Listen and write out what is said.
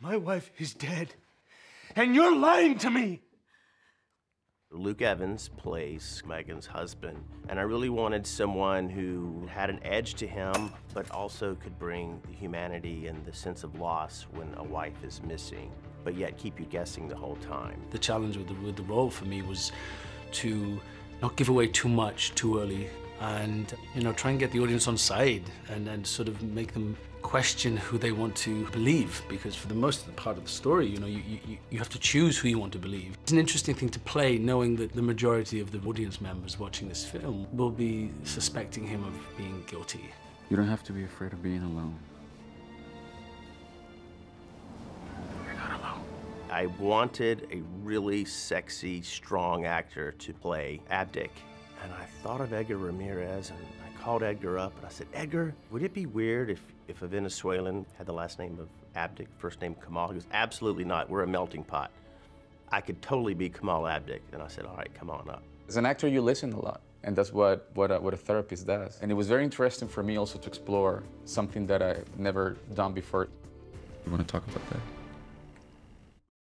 My wife is dead. And you're lying to me. Luke Evans plays Megan's husband, and I really wanted someone who had an edge to him, but also could bring the humanity and the sense of loss when a wife is missing, but yet keep you guessing the whole time. The challenge with the, with the role for me was to not give away too much too early and you know try and get the audience on side and, and sort of make them question who they want to believe because for the most of the part of the story you know you, you, you have to choose who you want to believe it's an interesting thing to play knowing that the majority of the audience members watching this film will be suspecting him of being guilty You don't have to be afraid of being alone. I wanted a really sexy, strong actor to play Abdic. And I thought of Edgar Ramirez and I called Edgar up and I said, Edgar, would it be weird if, if a Venezuelan had the last name of Abdic, first name Kamal? He goes, absolutely not. We're a melting pot. I could totally be Kamal Abdic. And I said, all right, come on up. As an actor, you listen a lot, and that's what, what, a, what a therapist does. And it was very interesting for me also to explore something that I've never done before. You want to talk about that?